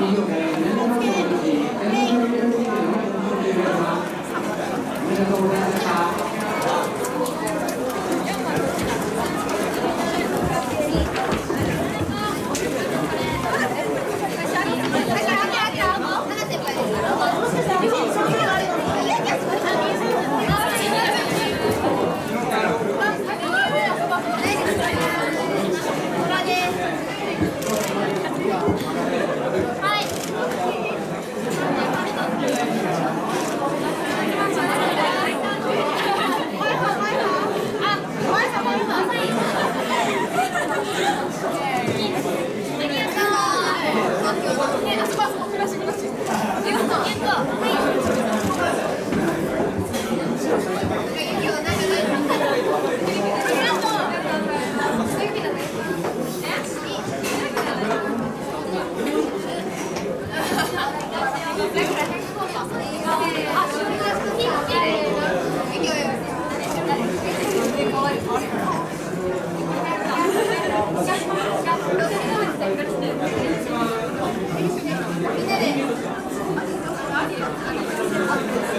ありがとうございます。 있어. すいません。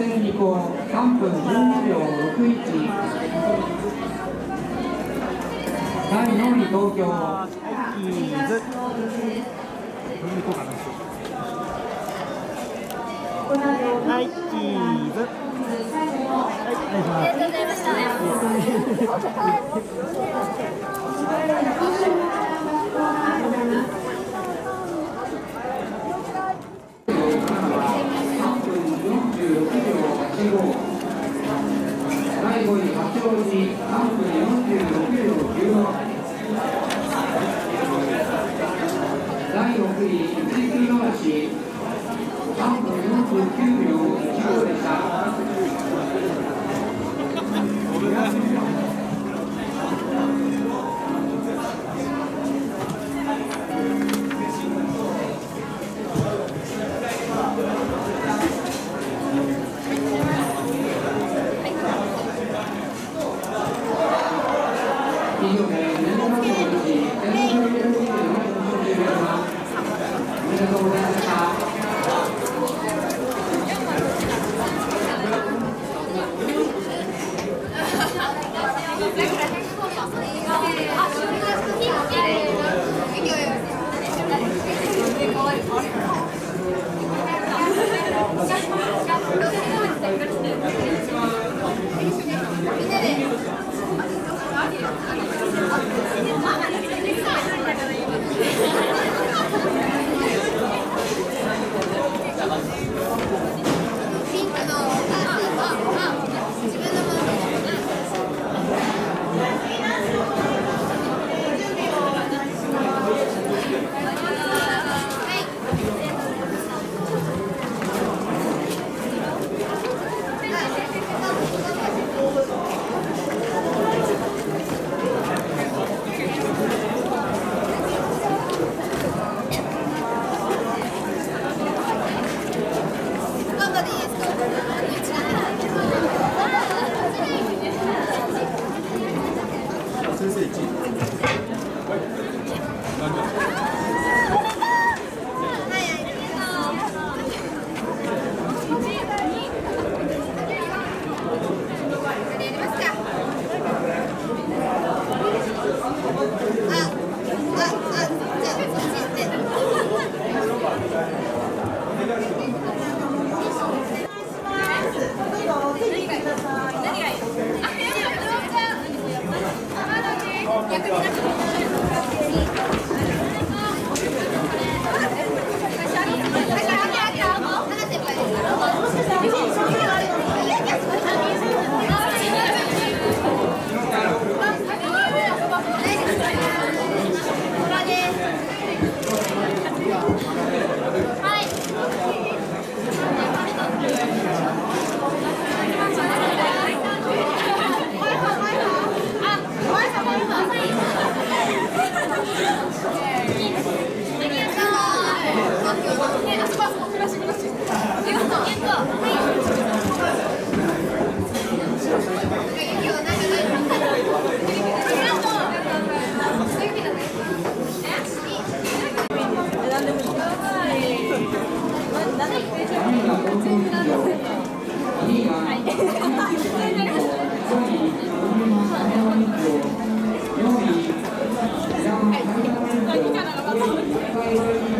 線2項3分12秒61第4位東京はいチーズはい、ありがとうございました。第6位、富士栗回し、3分49秒北海